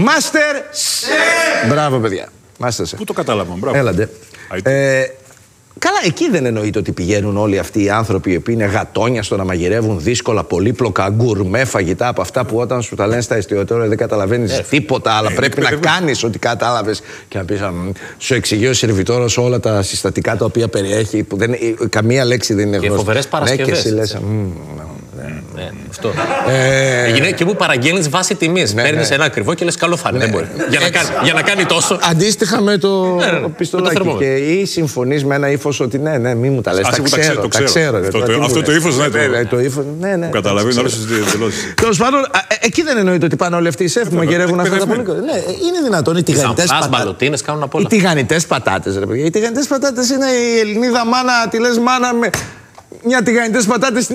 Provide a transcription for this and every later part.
Μάστερ Σεφ. Μπράβο, παιδιά. Μάστερ Σεφ. Πού το κατάλαβα, μπράβο. Έλαντε. Ε, καλά, εκεί δεν εννοείται ότι πηγαίνουν όλοι αυτοί οι άνθρωποι οι οποίοι είναι γατόνια στο να μαγειρεύουν δύσκολα, πολύπλοκα, γκουρμέ φαγητά από αυτά που όταν σου τα λένε στα εστιατόρια δεν καταλαβαίνεις τίποτα, αλλά πρέπει να κάνεις ό,τι κατάλαβες και να πεις. Σου εξηγεί ο σερβιτόρος όλα τα συστατικά τα οποία περιέχει, που δεν, καμία λέξη δεν είναι γνωστή. Και φοβερές Παρασκευέ. Ναι, και εσύ λες, ναι, αυτό. Ε, και που παραγγέλνεις βάση τιμής. Ναι, Παίρνεις ένα ακριβό και λες καλό θα είναι. Δεν μπορεί. Για να, κάνει, για να κάνει τόσο. Αντίστοιχα με το πιστολάκι. Και ή συμφωνείς με ένα ύφος ότι ναι, ναι, μη μου τα λες. Τα ξέρω. Τα ξέρω. Αυτό το ύφος ναι. Το ύφος. Ναι, ναι. Καταλαβαίνω όλε τι δηλώσει. Τέλος πάντων, εκεί δεν εννοείται ότι πάνε όλοι αυτοί οι σεφ που μαγειρεύουν αυτά τα πολύ. Ναι, είναι δυνατόν οι τηγανιτές πατάτε. κάνουν απ' όλα. Οι τηγανιτές πατάτες, ρε παιδιά. Οι τηγανιτές πατάτες είναι η Ελληνίδα μάνα, τη λες μάνα με μια τηγανιτές πατάτες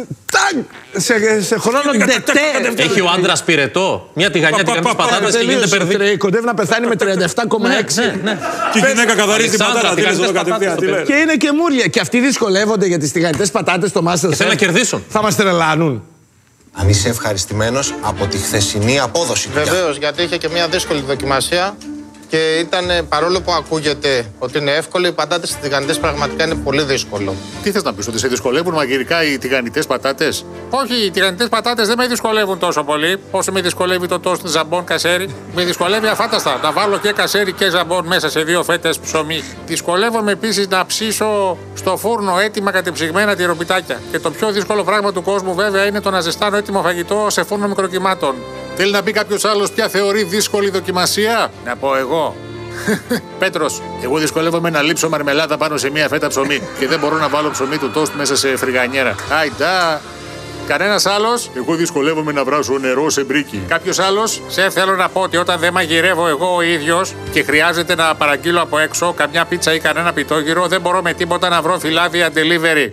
σε, σε χρόνο ντετέ. Έχει ο άντρας πυρετό. Μια τηγανιά τηγανιτές πατάτες και γίνεται παιδί. Κοντεύει να πεθάνει με 37,6. Ναι, ναι. Και η γυναίκα καθαρίζει την πατάτα. Και είναι και μούρια. Και αυτοί δυσκολεύονται για τις τηγανιτές πατάτες στο MasterChef. Θέλουν να κερδίσουν. Θα μας τρελάνουν. Αν είσαι ευχαριστημένος από τη χθεσινή απόδοση. Βεβαίως, γιατί είχε και μια δύσκολη δοκιμασία και ήταν παρόλο που ακούγεται ότι είναι εύκολο, οι πατάτες στις τηγανιτές πραγματικά είναι πολύ δύσκολο. Τι θες να πεις, Ότι σε δυσκολεύουν μαγειρικά οι τηγανιτές πατάτες; Όχι, οι τηγανιτές πατάτες δεν με δυσκολεύουν τόσο πολύ. Όσο με δυσκολεύει το τόστ ζαμπόν κασέρι. Με δυσκολεύει αφάταστα να βάλω και κασέρι και ζαμπόν μέσα σε δύο φέτες ψωμί. Δυσκολεύομαι επίσης να ψήσω στο φούρνο έτοιμα κατεψυγμένα τυροπιτάκια. Και το πιο δύσκολο πράγμα του κόσμου βέβαια είναι το να ζεστάνω έτοιμο φαγητό σε φούρνο μικροκυμάτων. Θέλει να πει κάποιος άλλος ποια θεωρεί δύσκολη δοκιμασία; Να πω εγώ. Πέτρος, εγώ δυσκολεύομαι να λείψω μαρμελάδα πάνω σε μία φέτα ψωμί και δεν μπορώ να βάλω ψωμί του τόστ μέσα σε φρυγανιέρα. Άιντα. Κανένας άλλος; Εγώ δυσκολεύομαι να βράσω νερό σε μπρίκι. Κάποιος άλλος; Σε θέλω να πω ότι όταν δεν μαγειρεύω εγώ ο ίδιος και χρειάζεται να παραγγείλω από έξω καμιά πίτσα ή κανένα πιτόγυρο, δεν μπορώ με τίποτα να βρω φυλάδια delivery.